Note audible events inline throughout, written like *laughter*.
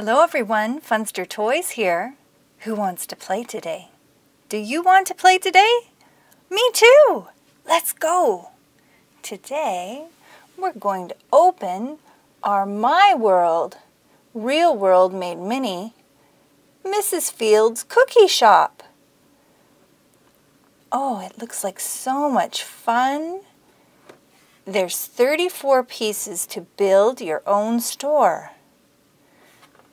Hello everyone, Funster Toys here. Who wants to play today? Do you want to play today? Me too! Let's go! Today we're going to open our MiWorld, Real World Made Mini, Mrs. Field's Cookie Shop. Oh, it looks like so much fun. There's 34 pieces to build your own store.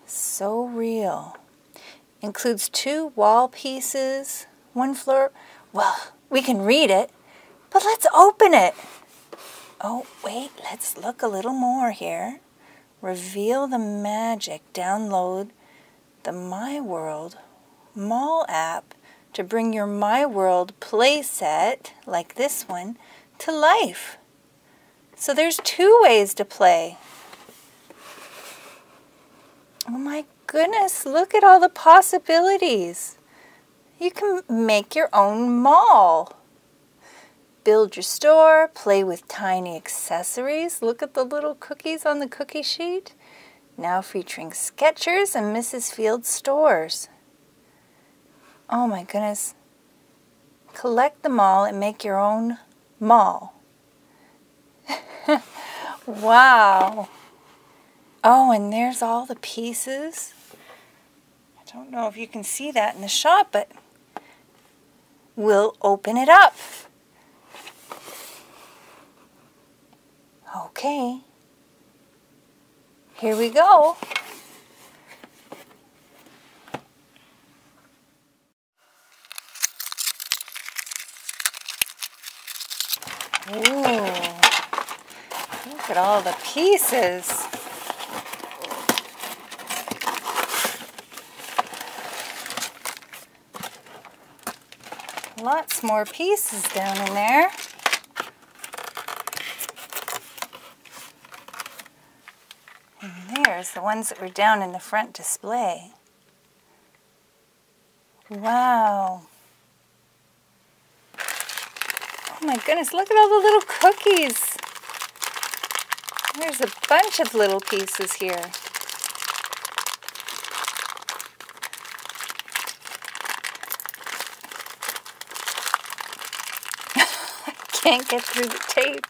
So real. Includes two wall pieces, one floor. Well, we can read it, but let's open it. Oh, wait, let's look a little more here. Reveal the magic. Download the MiWorld Mall app to bring your MiWorld playset, like this one, to life. So there's two ways to play. Oh my goodness, look at all the possibilities. You can make your own mall. Build your store, play with tiny accessories. Look at the little cookies on the cookie sheet. Now featuring Skechers and Mrs. Field stores. Oh my goodness. Collect them all and make your own mall. *laughs* wow. Oh, and there's all the pieces. I don't know if you can see that in the shop, but we'll open it up. Okay. Here we go. Ooh, look at all the pieces. Lots more pieces down in there. And there's the ones that were down in the front display. Wow. Oh my goodness, look at all the little cookies. There's a bunch of little pieces here. Can't get through the tape.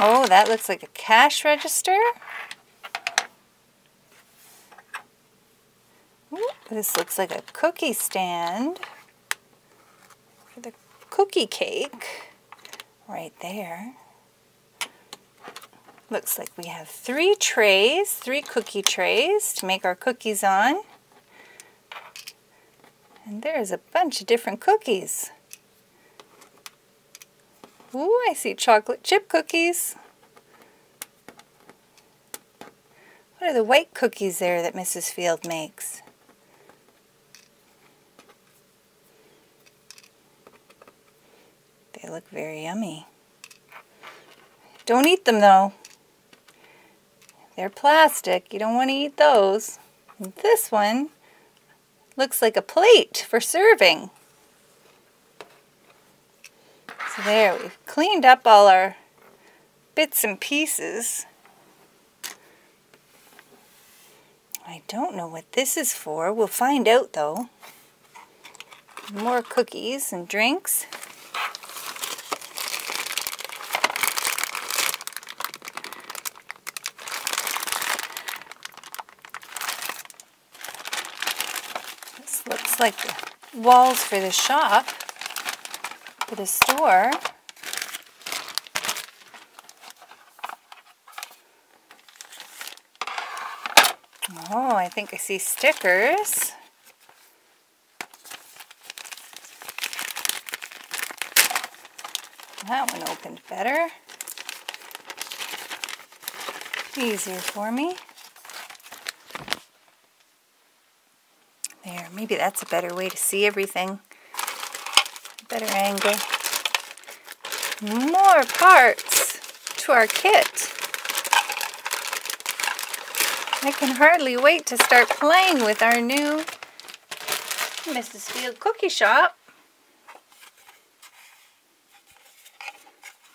Oh, that looks like a cash register. This looks like a cookie stand for the cookie cake right there. Looks like we have three trays, three cookie trays to make our cookies on. And there's a bunch of different cookies. Ooh, I see chocolate chip cookies. What are the white cookies there that Mrs. Field makes? They look very yummy. Don't eat them though. They're plastic. You don't want to eat those. This one looks like a plate for serving. So there, we've cleaned up all our bits and pieces. I don't know what this is for. We'll find out though. More cookies and drinks. Like walls for the shop, for the store. Oh, I think I see stickers. That one opened better. Easier for me. There, maybe that's a better way to see everything. Better angle. More parts to our kit. I can hardly wait to start playing with our new Mrs. Field cookie shop.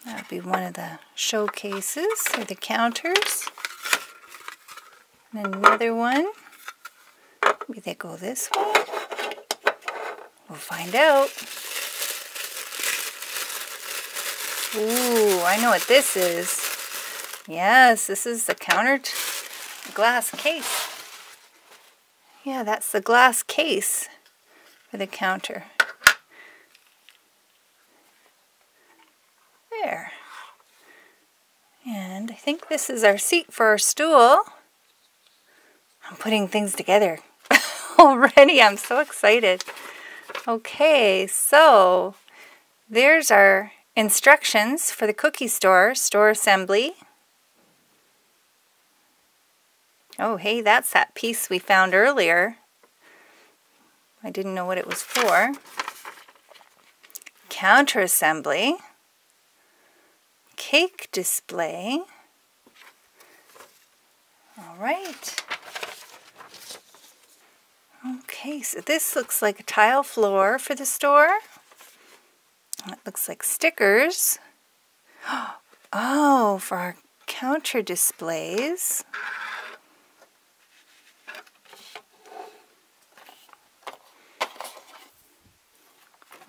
That'll be one of the showcases or the counters. And another one. Maybe they go this way. We'll find out. Ooh, I know what this is. Yes, this is the counter glass case. Yeah, that's the glass case for the counter. There. And I think this is our seat for our stool. I'm putting things together *laughs* already. I'm so excited. Okay, so there's our instructions for the cookie store, store assembly. Oh, hey, that's that piece we found earlier. I didn't know what it was for. Counter assembly. Cake display. All right. Okay, so this looks like a tile floor for the store. It looks like stickers. *gasps* Oh, for our counter displays.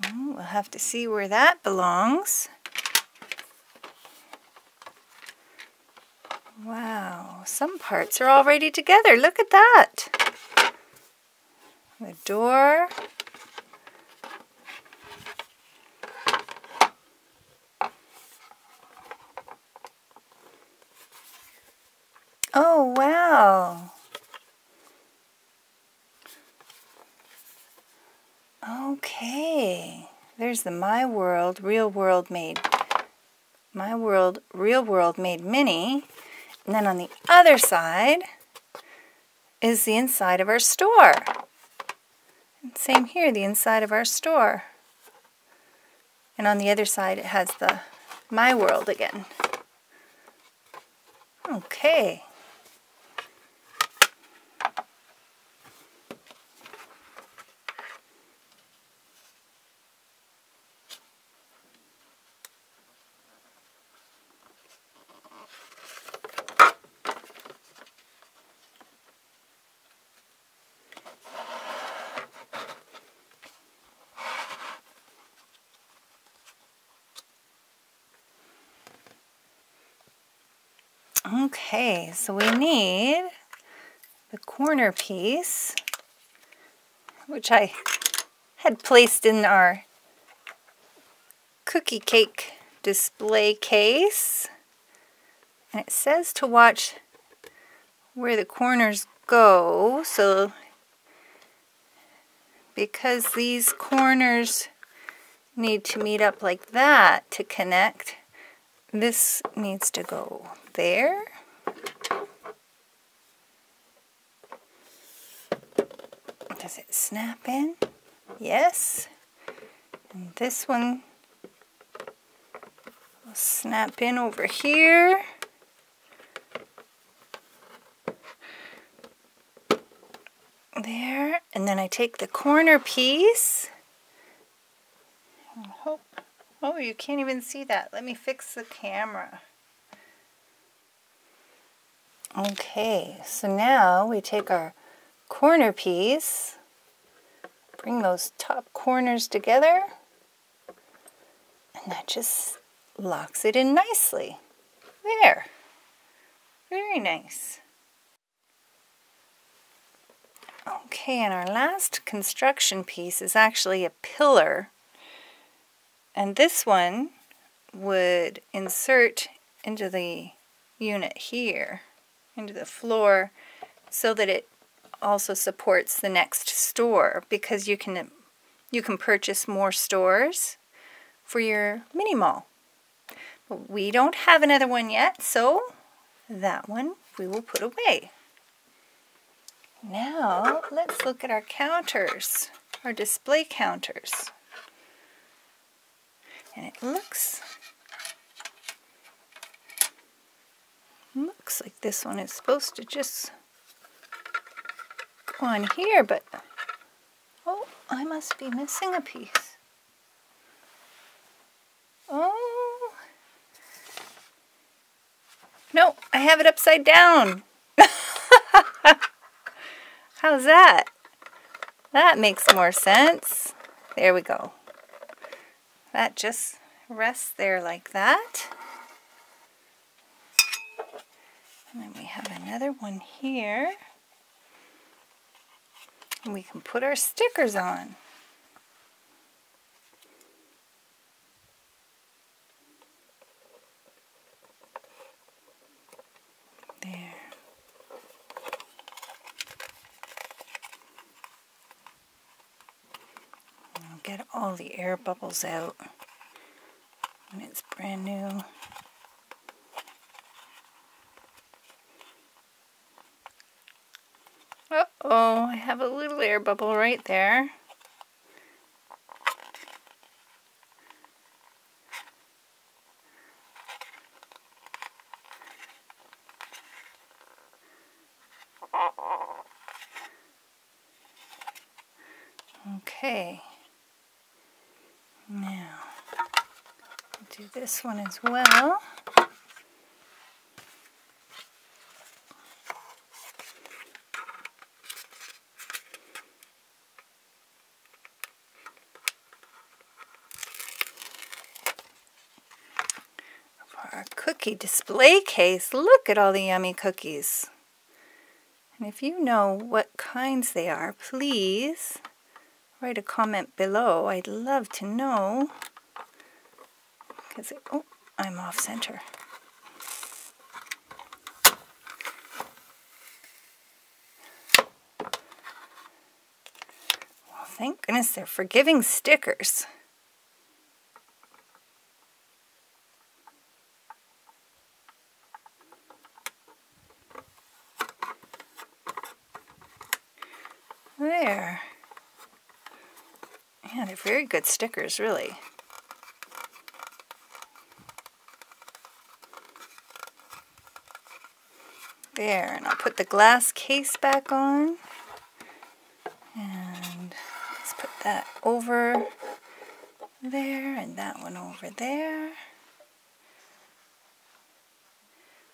Oh, we'll have to see where that belongs. Wow, some parts are already together. Look at that. The door. Oh, wow. Okay. There's the MiWorld, Real World Made. MiWorld, Real World Made Mini. And then on the other side is the inside of our store. And same here, the inside of our store. And on the other side it has the MiWorld again. Okay. Okay, so we need the corner piece, which I had placed in our cookie cake display case. And it says to watch where the corners go, so because these corners need to meet up like that to connect, this needs to go there. Does it snap in? Yes. And this one will snap in over here. There. And then I take the corner piece. Oh, oh, you can't even see that. Let me fix the camera. Okay, so now we take our corner piece, bring those top corners together, and that just locks it in nicely. There. Very nice. Okay, and our last construction piece is actually a pillar. And this one would insert into the unit here into the floor so that it also supports the next store because you can you can purchase more stores for your mini mall. But we don't have another one yet, so that one we will put away. Now, let's look at our counters, our display counters. And it looks Looks like this one is supposed to just on here, but oh, I must be missing a piece. Oh, no, I have it upside down. *laughs* How's that? That makes more sense. There we go. That just rests there like that. And then we have another one here. And we can put our stickers on. There. Get all the air bubbles out. And it's brand new. Uh-oh, I have a little air bubble right there. Okay. Now, do this one as well. For our cookie display case, look at all the yummy cookies. And if you know what kinds they are, please write a comment below. I'd love to know. Because, oh, I'm off center. Well, thank goodness they're forgiving stickers. There. Yeah, they're very good stickers, really. There, and I'll put the glass case back on. And let's put that over there and that one over there.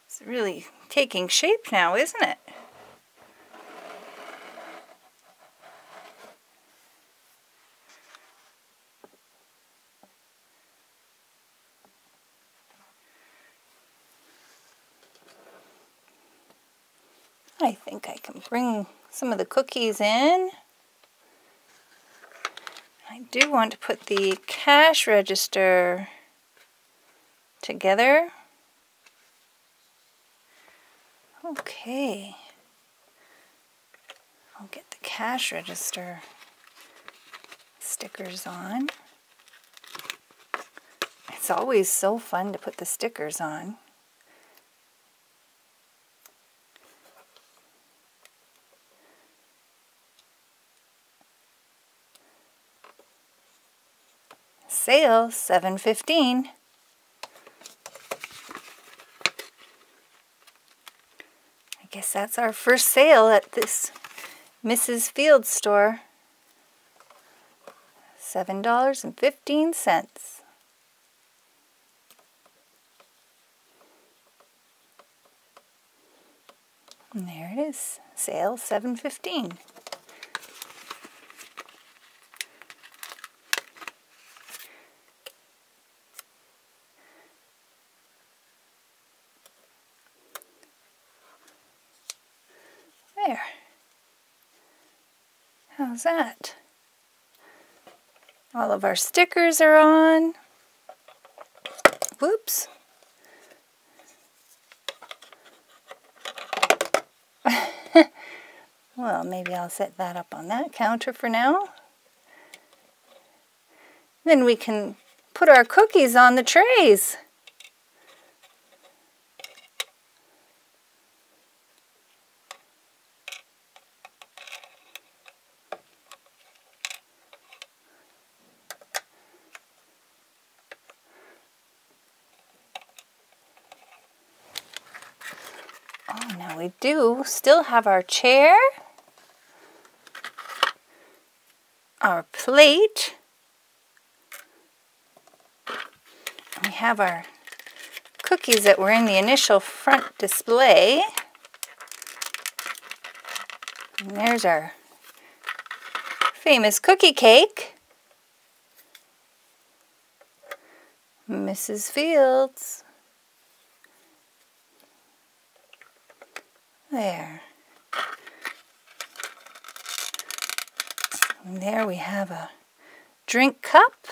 It's really taking shape now, isn't it? I think I can bring some of the cookies in. I do want to put the cash register together. Okay. I'll get the cash register stickers on. It's always so fun to put the stickers on. Sale, 7.15. I guess that's our first sale at this Mrs. Field store. $7.15. And there it is, sale 715. There. How's that? All of our stickers are on. Whoops. *laughs* well, maybe I'll set that up on that counter for now. Then we can put our cookies on the trays. Oh, now we do still have our chair. our plate. We have our cookies that were in the initial front display. And there's our famous cookie cake. Mrs. Fields. There. And there we have a drink cup.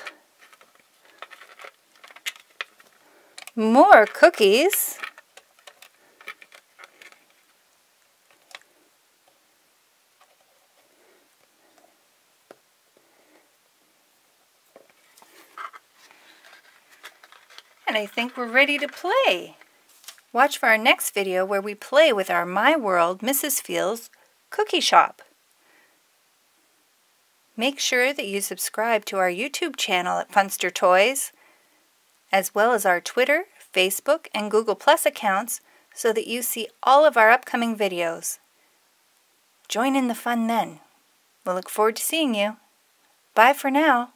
More cookies. And I think we're ready to play. Watch for our next video where we play with our MiWorld Mrs. Fields cookie shop. Make sure that you subscribe to our YouTube channel at Funster Toys, as well as our Twitter, Facebook, and Google Plus accounts so that you see all of our upcoming videos. Join in the fun then. We'll look forward to seeing you. Bye for now.